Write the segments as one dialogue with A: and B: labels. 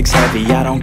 A: legs heavy, I don't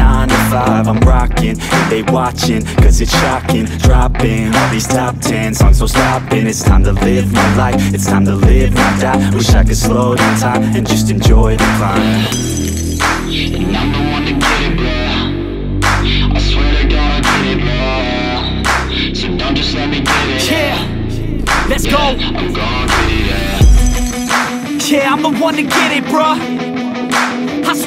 A: 9 to 5 I'm rocking, they watching Cause it's shocking, dropping All these top 10 songs, so stopping. It's time to live my life It's time to live, not die. Wish I could slow down time And just enjoy the climb.
B: And I'm the one to get it, bro I swear to God I get it, bro So don't just let me get it
C: Yeah, let's go.
B: I'm gon' get it, yeah
C: Yeah, I'm the one to get it, bruh.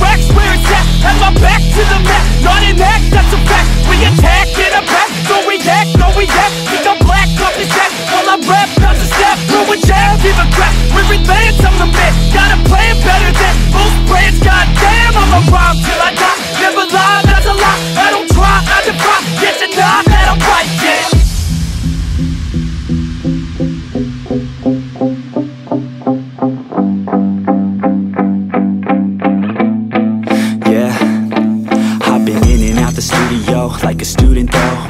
C: Racks where it's at. Have my back to the mat, not an act, that's a fact. We attack in a back, don't react, no react. Think I'm black, up his. While I rap, bounce a step, throw a jab, give a crap. We're advanced, I'm the man.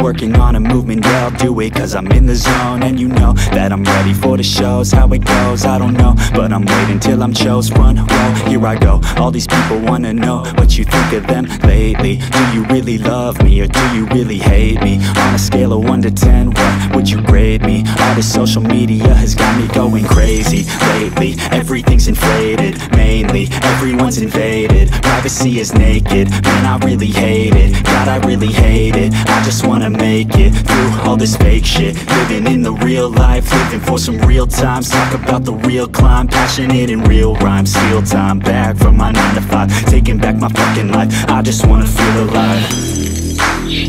A: Working on a movement, yeah I'll do it cause I'm in the zone. And you know that I'm ready for the shows How it goes, I don't know. But I'm waiting till I'm chose Front row, here I go. All these people wanna know what you think of them lately. Do you really love me or do you really hate me? On a scale of 1 to 10, what would you grade me? All this social media has got me going crazy lately. Everything's inflated, mainly. Everyone's invaded, privacy is naked. Man, I really hate it, God, I really hate it. I just wanna make it through all this fake shit. Living in the real life, living for some real times Talk about the real climb, passionate in real rhymes Steal time back from my 9 to 5 Taking back my fucking life, I just wanna feel alive.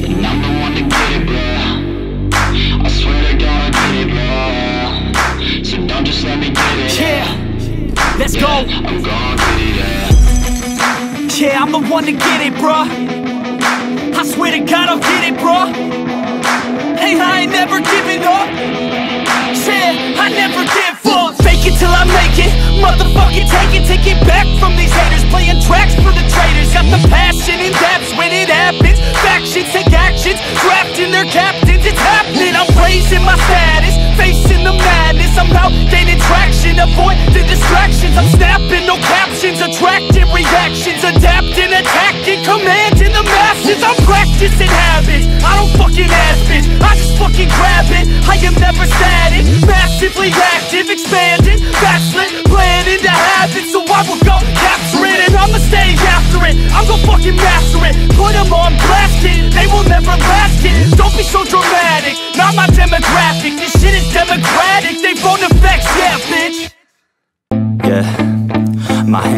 B: And I'm the one to get it, bro
C: go.
B: Yeah
C: Yeah, I'm the one to get it, bruh. I swear to God, I'll get it, bruh. Hey, I ain't never giving up. Said I never give up. Fake it till I make it. Motherfucking take it, take it back from these haters. Playing tracks for the traitors. Got the passion in depths when it happens. Factions take actions, drafting their captains. It's happening. I'm raising just fucking grab it. I am never static, massively active, expanding, backslid, planning to have it. So I will go capture it, and I'ma stay after it. I'm gonna fucking master it. Put 'em on blast it. They will never last it. Don't be so dramatic. Not my demographic. This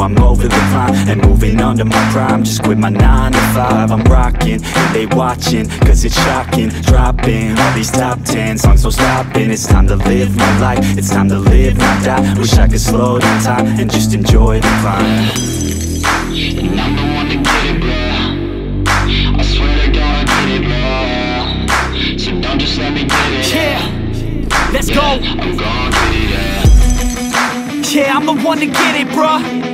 A: I'm over the climb and moving under my prime. Just quit my 9 to 5, I'm rocking And they watching, cause it's shocking. Dropping all these top 10 songs, so stopping. It's time to live my life, it's time to live, not die. Wish I could slow down time and just enjoy the climb.
B: And I'm the one to get it, bro I swear to God I get it, bro So don't just let me get it
C: Yeah, let's go.
B: I'm gon' get it, yeah
C: Yeah, I'm the one to get it, bruh.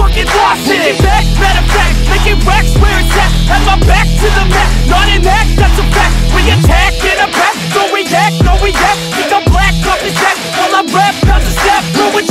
C: lost it. Back, matter fact, making racks where it's at. Have my back to the mat, not an act, that's a fact. We attack in a back, don't react, no react. Think I'm black off his neck, while I rap, bounce a step Throw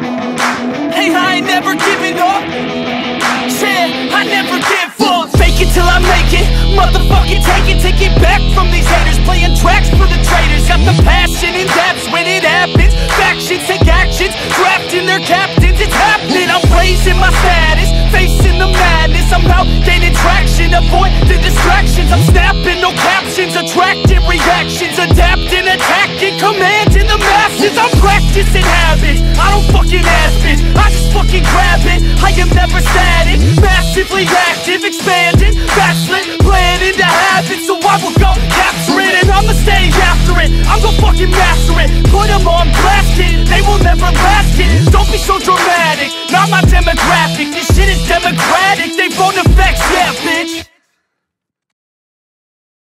C: Hey, I ain't never giving up. Said I never give up. Fake it till I make it. Motherfucking take it Take it back from these haters. Playing tracks for the traitors. Got the passion in depths when it happens. Factions take actions. Drafting their captains. It's happening. I'm raising my status. Facing the madness. I'm out gaining traction. Avoid the distractions. I'm snapping. No captions. Attracting reactions. Adapting, attacking. Commanding the masses. I'm practicing habits Static, Massively active, expanding Bachelor, planning to have it So I will go capture it And I'ma stay after it. I'm gon' fucking master it. Put them on blast it They will never last it Don't be so dramatic. Not my demographic. This shit is democratic. They vote